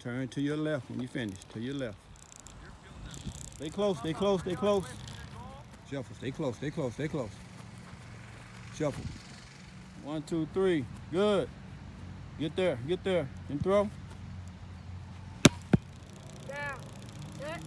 Turn to your left when you finish. To your left. Stay close, stay close, stay close. Shuffle, stay close, stay close, stay close. Shuffle. One, two, three. Good. Get there, get there. And throw. Down. Set.